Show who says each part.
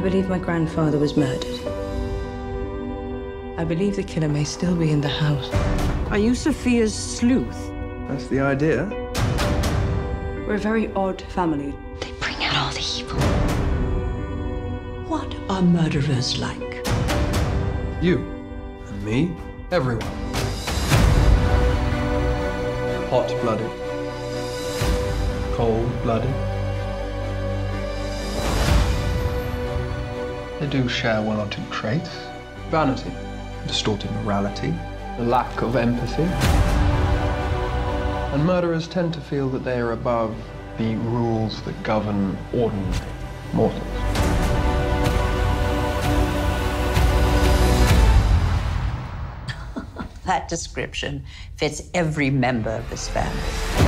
Speaker 1: believe my grandfather was murdered.
Speaker 2: I believe the killer may still be in the house.
Speaker 3: Are you Sophia's sleuth?
Speaker 4: That's the idea.
Speaker 3: We're a very odd family.
Speaker 1: They bring out all the evil.
Speaker 5: What are murderers like?
Speaker 4: You and me, everyone. Hot blooded. Cold blooded, They do share one or two traits vanity, distorted morality, a lack of empathy. And murderers tend to feel that they are above the rules that govern ordinary mortals.
Speaker 5: That description fits every member of this family.